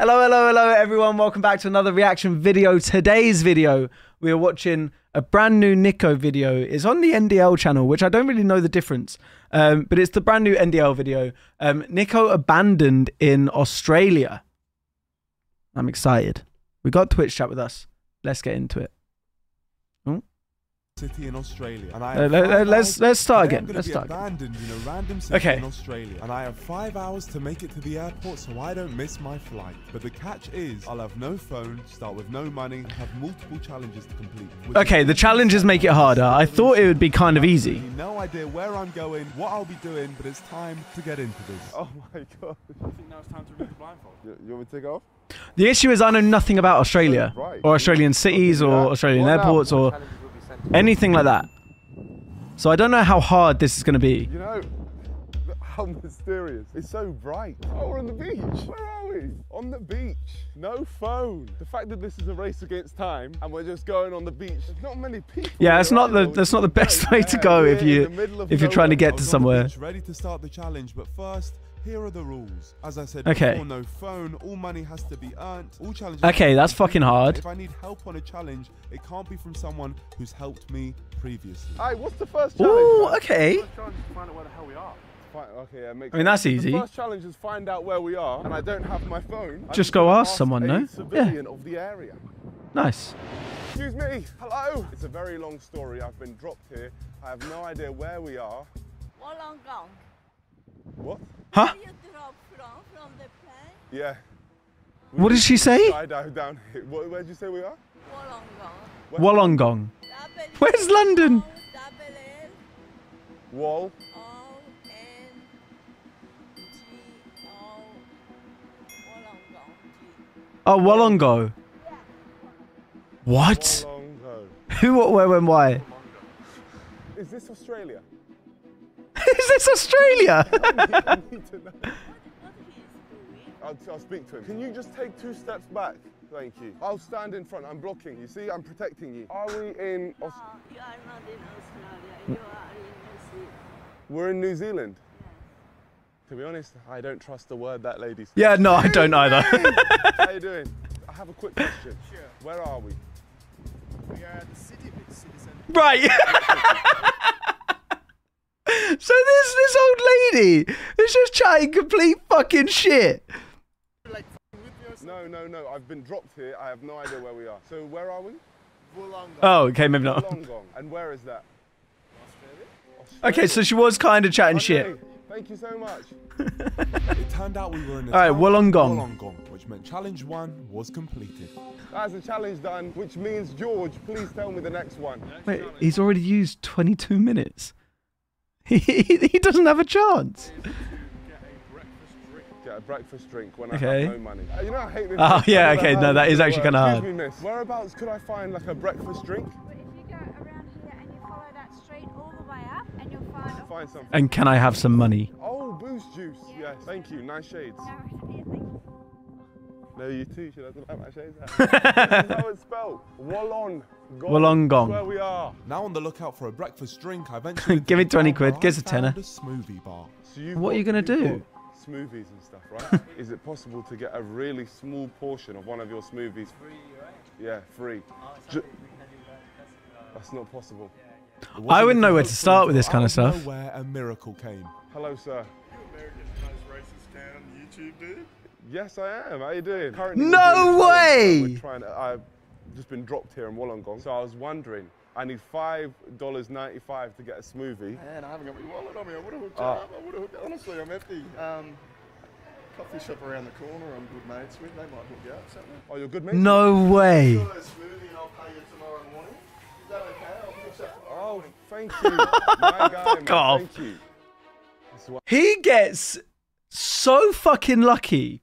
Hello, hello, hello, everyone. Welcome back to another reaction video. Today's video, we are watching a brand new Niko video. It's on the NDL channel, which I don't really know the difference, um, but it's the brand new NDL video. Um, Niko abandoned in Australia. I'm excited. We got Twitch chat with us. Let's get into it. City in Australia. And I have let- five let- let's- hours- let's start again. Gonna Let's be start again. in a random city Okay. in Australia, and I have five hours to make it to the airport, so I don't miss my flight. But the catch is, I'll have no phone, start with no money, have multiple challenges to complete. Okay, the challenges make it harder. I thought it would be kind of easy. No idea where I'm going, what I'll be doing, but it's time to get into this. Oh my god! I think now it's time to remove the blindfold. You, you want me to take off? The issue is I know nothing about Australia Right. or Australian cities or Yeah. Australian What now? airports or anything like that. So I don't know how hard this is going to be. You know, how mysterious. It's so bright. Oh, we're on the beach. Where are we? On the beach. No phone. The fact that this is a race against time and we're just going on the beach. There's not many people. Yeah, here that's not the either. that's not the best way to go if you in the middle of if you're trying to get to was on the somewhere. beach, ready to start the challenge, but first. Here are the rules. As I said Okay. before, no phone, all money has to be earned, all challenges Okay, that's fucking hard. If I need help on a challenge, it can't be from someone who's helped me previously. Hey, what's the first challenge? Ooh, man? okay. First challenge is find out where the hell we are. Fine, okay, yeah, makes I mean, that's easy. The first challenge is find out where we are, and I don't have my phone. I'm Just go gonna ask someone, no? Civilian of the area. Nice. Excuse me. Hello. It's a very long story. I've been dropped here. I have no idea where we are. Wollongong. What? Huh? Where you drop from? From the plane? Yeah. What did she say? Skydive down here. Where'd you say we are? Wollongong. Where? Wollongong. Double Where's L, London? Double L Wall. O N G O. Oh, Wollongong. G. Oh, Wollongo. What? Wollongo. Who, what, where, when, why? Is this Australia? Is this Australia? I need to know. What, what he is doing? I'll, I'll speak to him. Can you just take two steps back? Thank you. I'll stand in front. I'm blocking. You see, I'm protecting you. Are we in? Ah, no, you are not in Australia. You are in New Zealand. We're in New Zealand. To be honest, I don't trust the word that lady said. yeah, no, I don't either. How are you doing? I have a quick question. Sure. Where are we? We are at the city, big city center. right. so this this old lady is just chatting complete fucking shit. Like f***ing with me or something. No, no, no. I've been dropped here. I have no idea where we are. So where are we? Wollongong. Oh, okay, maybe not. Wollongong. And where is that? Australia? Okay, so she was kind of chatting shit. Thank you so much. it turned out we were in a All right, town Wollongong. called Wollongong, which meant challenge one was completed. That's a challenge done, which means George, please tell me the next one. Wait, he's already used 22 minutes. He, he doesn't have a chance. Get a breakfast drink. Get a breakfast drink when Okay. I have no money. Uh, You know I hate this. Oh, yeah, okay, no, that is actually works. kinda hard. Excuse me, miss. Whereabouts could I find like a breakfast drink? But if you go around here and you follow that street all the way up, and you'll find. Find something. And can I have some money? Oh, boost juice. Yes, thank you. Nice shades. No, yeah, you. No, you too. Should I like my shades? this is how it's spelled. Wollongong. Wollongong. That's where we are. Now on the lookout for a breakfast drink, I ventured. Give me 20 quid, where give us I a tenner. A smoothie bar. So you've What are you gonna do? Smoothies and stuff, right? is it possible to get a really small portion of one of your smoothies? Free, right? Yeah, free. Oh, Ju- That's not possible. It I wouldn't know where to start with this kind of of stuff. Where a miracle came. Hello, sir. You America's most racist town YouTube, dude. Yes, I am. How you doing? Currently, No doing way! We're trying to, I've just been dropped here in Wollongong, so I was wondering. I need five dollars ninety-five to get a smoothie. Man, I haven't got my wallet on me. I would have hooked Ah. up. I would have hooked Honestly, I'm empty. Um, coffee shop around the corner I'm good mates with. They might hook you up something. Oh, you're good, mate. No way. Got a smoothie and I'll pay you tomorrow morning. Is that okay? I'll fix that tomorrow Oh, thank you, my guy. Fuck man, off. Thank you. He gets so fucking lucky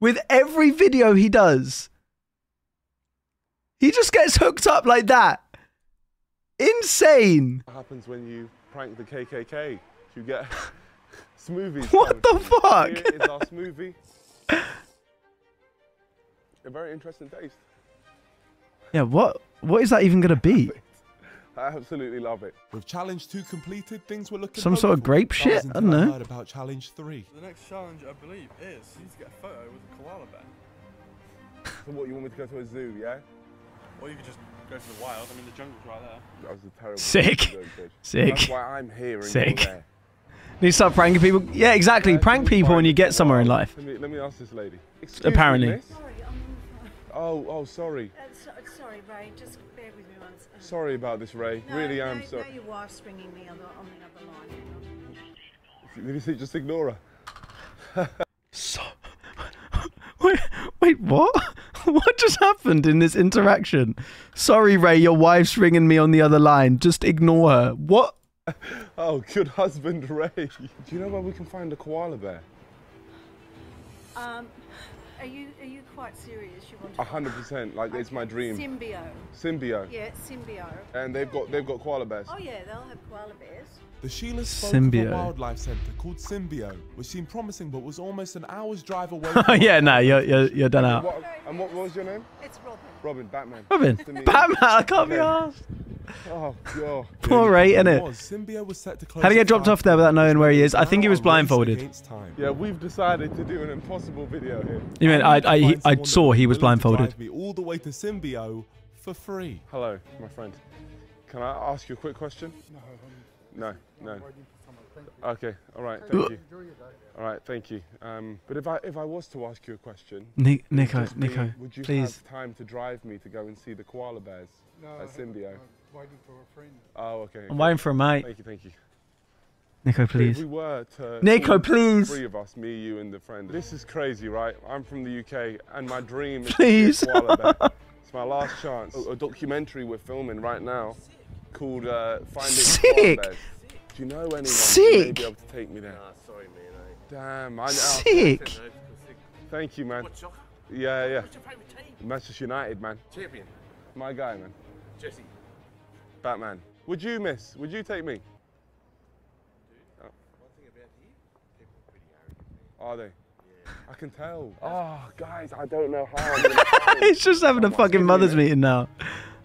with every video he does. He just gets hooked up like that. Insane. What happens when you prank the KKK. You get smoothies. What the fuck? Here is our smoothie. A very interesting taste. Yeah, what what is that even gonna be? I absolutely love it. With challenge two completed, things were looking Some sort of grape That shit? was I until don't know. heard about challenge three. The next challenge, I believe, is you need to get a photo with a koala bear. So what, you want me to go to a zoo, yeah? Or you could just go to the wild. I mean, the jungle's right there. That was a terrible Sick. joke, Sick. That's why I'm here Sick. you're there. You start pranking people. Yeah, exactly. Yeah, Prank people when you get somewhere in life. Let me, let me ask this lady. Excuse Apparently. Me. Sorry, I'm on the phone. Oh, oh, sorry. Uh, so, sorry, Ray. Just bear with me once. Uh, Sorry about this, Ray. No, really no, am no, sorry. your wife's ringing me on the, on the other line. Hang on. Let me see, just ignore her. So, wait, wait, what? What just happened in this interaction? Sorry, Ray, your wife's ringing me on the other line. Just ignore her. What? Oh, good husband, Ray. Do you know where we can find a koala bear? Um, are you are you quite serious? You want A to? hundred percent. Like it's my dream. Symbio. Symbio. Yeah, Symbio. And they've got they've got koala bears. Oh yeah, they'll have koala bears. The Sheila spoke of Symbio. a wildlife centre called Symbio, which seemed promising but was almost an hour's drive away. Oh from yeah, no, you're you're, you're done out. What, and what, what was your name? It's Robin. Robin, Batman. Robin, Batman, I can't be asked. Oh, God. Poor Ray, innit? Was, Symbio was set to close How'd he at get dropped off there without knowing where he is? I think he was blindfolded. Yeah, we've decided to do an impossible video here. You mean I need to I, I saw he was blindfolded. Me all the way to Symbio for free. Hello, my friend. Can I ask you a quick question? No. No, no. Okay, all right, thank you. All right, thank you. Um, but if I if I was to ask you a question, Ni- would Niko, be, Niko, would you please. have time to drive me to go and see the koala bears No, at Symbio? I'm waiting for a friend. Oh, okay. I'm waiting for a mate. Thank you, thank you. Niko, But If please. we were to Niko, all please. three of us, me, you, and the friend. This is crazy, right? I'm from the UK, and my dream is Please. to see a koala bear. It's my last chance. A, a documentary we're filming right now called uh, Finding Sick. Koala Bears. Do you know anyone who may be able to take me there? sorry, man. Damn, I know. Sick. Thank you, man. What's your, Yeah, yeah. what's your favourite team? Manchester United, man. Champion. My guy, man. Jesse. Batman. Would you miss? Would you take me? Oh. One thing about here, people are pretty arrogant. Are they? I can tell. Oh, guys, I don't know how I'm gonna find- He's just having a fucking mothers meeting now.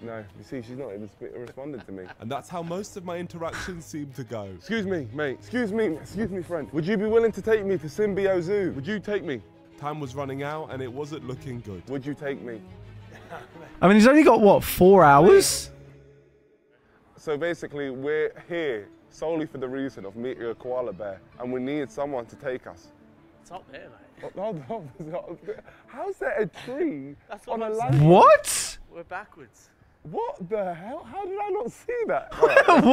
No, you see, she's not even sp- responding to me. And that's how most of my interactions seem to go. Excuse me, mate. Excuse me. Excuse me, friend. Would you be willing to take me to Symbio Zoo? Would you take me? Time was running out and it wasn't looking good. Would you take me? I mean, he's only got what four hours? So basically, we're here solely for the reason of meeting a koala bear, and we need someone to take us. It's up there, mate. No, no, How's there a tree on a I'm land? What? We're backwards. What the hell? How did I not see that? All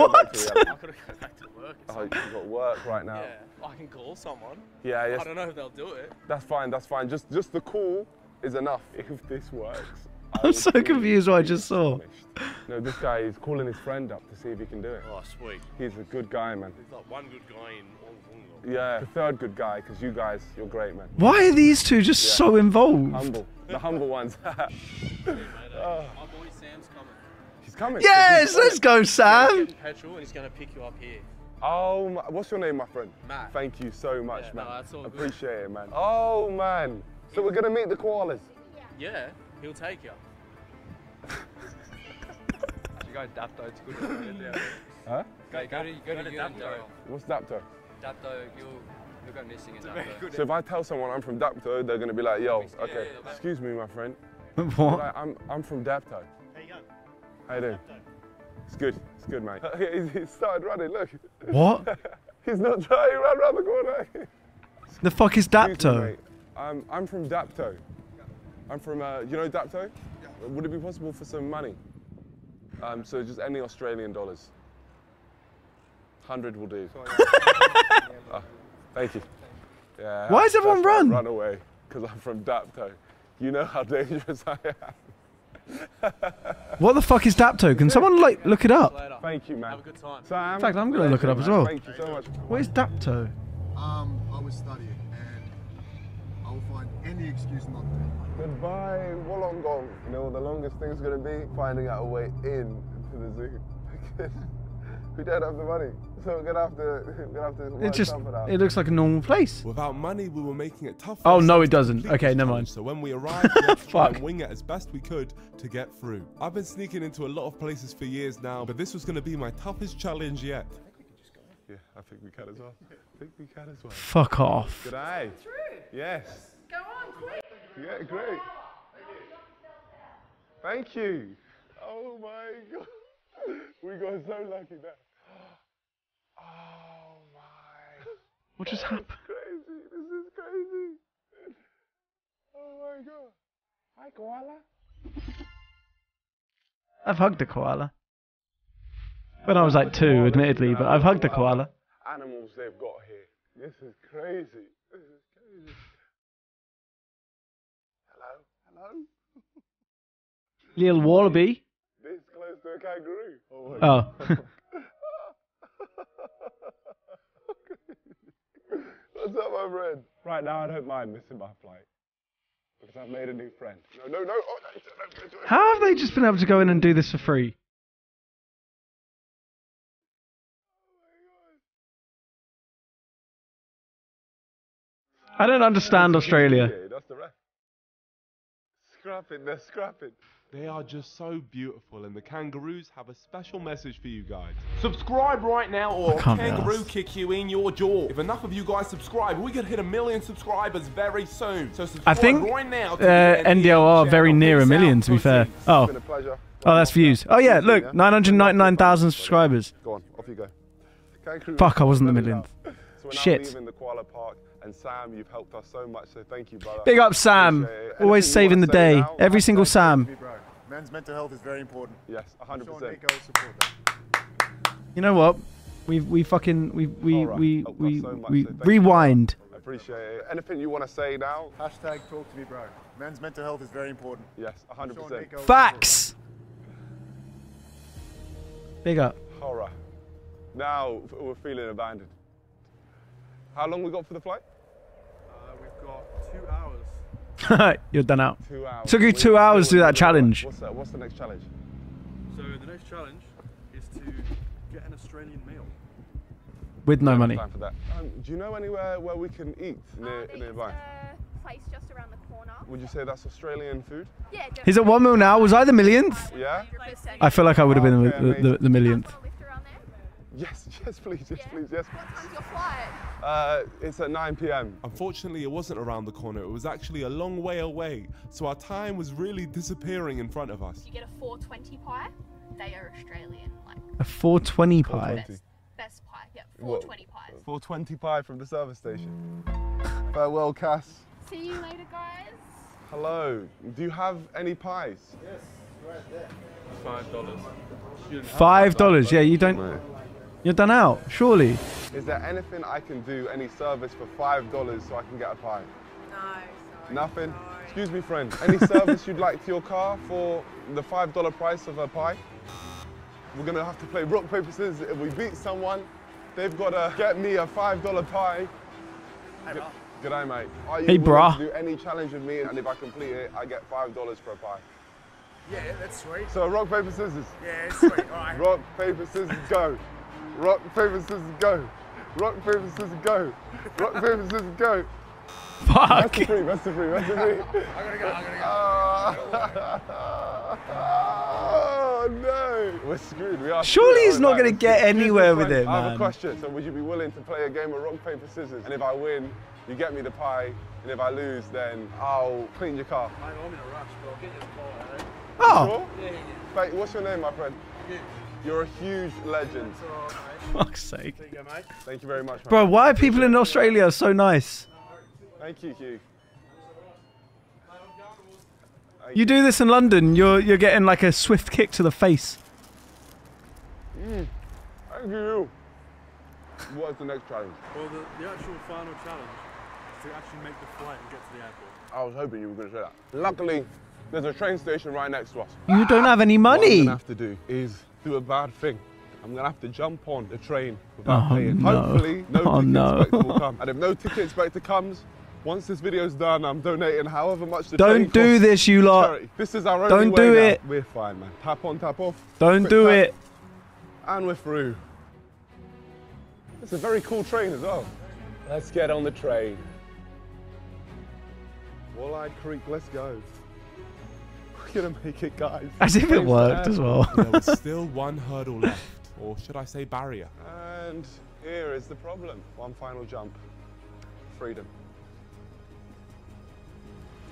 right, let's go back What? I've got to go back to work. It's Oh, you've got work right now. Yeah, I can call someone. Yeah, yes, I don't know if they'll do it. that's fine. That's fine. Just, just the call is enough. If this works, I I'm so confused what I just saw. No, this guy is calling his friend up to see if he can do it. Oh, sweet. He's a good guy, man. There's like one good guy in Hong Kong. Yeah, the third good guy, because you guys, you're great, man. Why are these two just Yeah. so involved? Humble, the humble ones. Ah. My boy Sam's coming. He's coming. Yes, let's go, Sam. petrol and he's going to pick you up here. Oh, my, what's your name, my friend? Matt. Thank you so much, Yeah, man. no, that's all good. Appreciate it, man. Oh, man. So we're gonna meet the koalas. Yeah, he'll take you. You go Dapto, it's good. yeah. Huh? Go, go to, go to Dapto. What's Dapto? Dapto, you'll, you'll go missing in Dapto. So if I tell someone I'm from Dapto, they're gonna be like, yo, okay, yeah. excuse me, my friend. What? Like, I'm, I'm from Dapto. How you going? How you doing? It's good. It's good, mate. He's- he started running. Look, What? he's not trying. He ran around the corner. The fuck is Excuse me, Dapto? Um, I'm from Dapto. I'm from, uh, you know Dapto? Would it be possible for some money? Um, so just any Australian dollars. 100 will do. Ah, thank you. Yeah, Why does everyone that's why I run? Run away, because I'm from Dapto. You know how dangerous I am. What the fuck is Dapto? Can someone like look it up? Thank you, man. Have a good time. Sam, In fact, I'm gonna look it up as well. Thank you so much. What is Dapto? Um, I was studying and I will find any excuse not to. Goodbye, Wollongong. You know what the longest thing's gonna be? Finding out a way in to the zoo. Because we don't have the money. So we're gonna have to, we're gonna have to work It just out. it looks like a normal place. Without money, we were making it tough. Oh, no, it doesn't. Okay, never mind. So when we arrived, we had to try and wing it as best we could to get through. I've been sneaking into a lot of places for years now, but this was going to be my toughest challenge yet. Yeah, I think we can as well. I think we can as well. Fuck off. Good eye. Yes. Go on, quick. Yeah, great. Thank you. Oh my god. We got so lucky there. Oh my. What just happened? Crazy. This is crazy. Oh my god. Hi, koala. I've hugged a koala. When I was like two, admittedly, but I've hugged a koala. Animals they've got here. This is crazy. This is crazy. Hello? Hello? Little wallaby. This close to a kangaroo. Oh. my Oh. What's up, my friend? Right now, I don't mind missing my flight because I've made a new friend. No, no, no. Oh, no, no, no. How have they just been able to go in and do this for free? I don't understand Australia. That's the rest. Scrapping, they're scrapping. They are just so beautiful, and the kangaroos have a special message for you guys. Subscribe right now, or kangaroo kick you in your jaw. If enough of you guys subscribe, we could hit a million subscribers very soon. So subscribe think, right now. to Uh, the NDL are very near a million, to be fair. Oh, It's been a pleasure. oh, that's views. Oh yeah, look, 999,000 subscribers. Go on, off you go. Kangaroo. Fuck, I wasn't the millionth. out. So we're now Shit. Leaving the koala park, and Sam, you've helped us so much, so thank you, brother. Big up Sam, always saving the day. now? Every single Sam. Be bro. Men's mental health is very important. Yes, 100%. Sean Niko will support that. You know what? We we fucking we we Alright, we helped we, so much, we so thank you. rewind. I appreciate it. Anything you want to say now? Hashtag talk to me, bro. Men's mental health is very important. Yes, 100%. Niko Facts. Big up. Horror. Now we're feeling abandoned. How long we got for the flight? Uh, we've got two hours. You're done out. Two hours. Took you We two hours to do that challenge. What's that? What's the next challenge? So the next challenge is to get an Australian meal. With no Don't money. Time for that. Um, do you know anywhere where we can eat near, there's nearby? a place just around the corner. Would you say that's Australian food? Yeah, He's at one mil now. Was I the millionth? Yeah. I feel like I would have been Okay, the, the, the, the millionth. Yes, yes, please, yes, please, yes. What time's your flight? Uh, it's at 9 p.m. Unfortunately, it wasn't around the corner. It was actually a long way away. So our time was really disappearing in front of us. You get a 420 pie. They are Australian, like A 420 pie. 420. best, best pie. Yep, What? 420 pies. 425 from the service station. Farewell, Cass. See you later, guys. Hello. Do you have any pies? Yes. Five dollars. Five dollars. Yeah, you don't. You're done out. Surely. Is there anything I can do, any service for five dollars so I can get a pie? No, sorry. Nothing. Excuse me, friend. Any service you'd like to your car for the five dollar price of a pie? We're gonna have to play rock paper scissors. If we beat someone, they've gotta get me a five dollar pie. Good, good day, mate. Are you Hey, willing brah. to do any challenge with me, and if I complete it, I get five dollars for a pie. Yeah, that's sweet. So rock paper scissors. Yeah, it's sweet. All right. Rock paper scissors go. Rock paper scissors go. Rock paper scissors go. Rock paper scissors go. Fuck. That's the free. That's the free. That's the free. I gotta go. I gotta go. Ah. oh no! We're screwed. We are. Surely screwed. he's not gonna get do- do anywhere with friend. it, I have a question. So, would you be willing to play a game of rock paper scissors? And if I win, you get me the pie. And if I lose, then I'll clean your car. I'm in a rush, but I'll get this car, alright? Oh, Sure? Yeah, yeah, Thank- What's your name, my friend? Huge. You're a huge legend. It's alright, mate. fuck's sake. There you go, mate. Thank you very much, man. Bro, why are people in Australia so nice? Thank you, Hugh. Thank You do this in London, you're you're getting like a swift kick to the face. Mm. Thank you. What's the next challenge? Well, the, the actual final challenge is to actually make the flight and get to the airport. I was hoping you were going to say that. Luckily, there's a train station right next to us. You don't have any money. What I'm money. gonna have to do is do a bad thing. I'm gonna have to jump on the train without Oh, paying. no. Hopefully, no Oh, ticket no. inspector will come. And if no ticket inspector comes, once this video's done, I'm donating however much the Don't do this, you lot. charity. This is our Don't only do way now. it. We're fine, man. Tap on, tap off. Don't Quick do tap, it. And we're through. It's a very cool train as well. Let's get on the train. Wall-eyed Creek, let's go. We're gonna make it, guys. As if it worked as well. there was still one hurdle left, or should I say barrier. And here is the problem. One final jump. Freedom.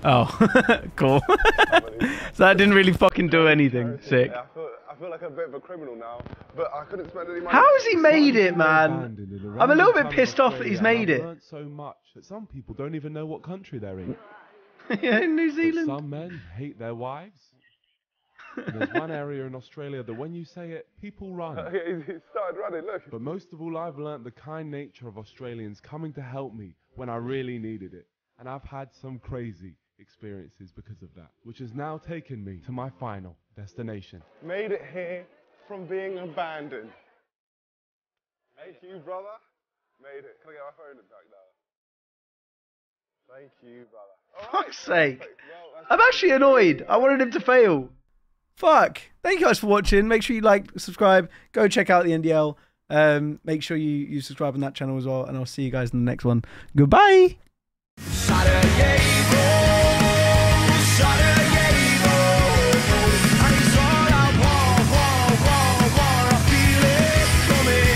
Oh, cool. so that didn't really fucking do anything. Sick. Yeah, I feel, I feel like a bit of a criminal now, but I couldn't spend any money. How has he made it, man? I'm a little bit pissed off that he's made it. So much that some people don't even know what country they're in. yeah, in New Zealand. some men hate their wives. And There's one area in Australia that when you say it, people run. he he started running, look. But most of all, I've learnt the kind nature of Australians coming to help me when I really needed it. And I've had some crazy experiences because of that, which has now taken me to my final destination. Made it here from being abandoned. Thank you, brother. Made it. Can I get my phone back now? Thank you, brother. All right. Fuck's sake. Well, I'm actually annoyed. I wanted him to fail. Fuck. Thank you guys for watching. Make sure you like, subscribe, go check out the NDL. Um, make sure you, you subscribe on that channel as well, and I'll see you guys in the next one. Goodbye. Saturday